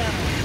Yeah.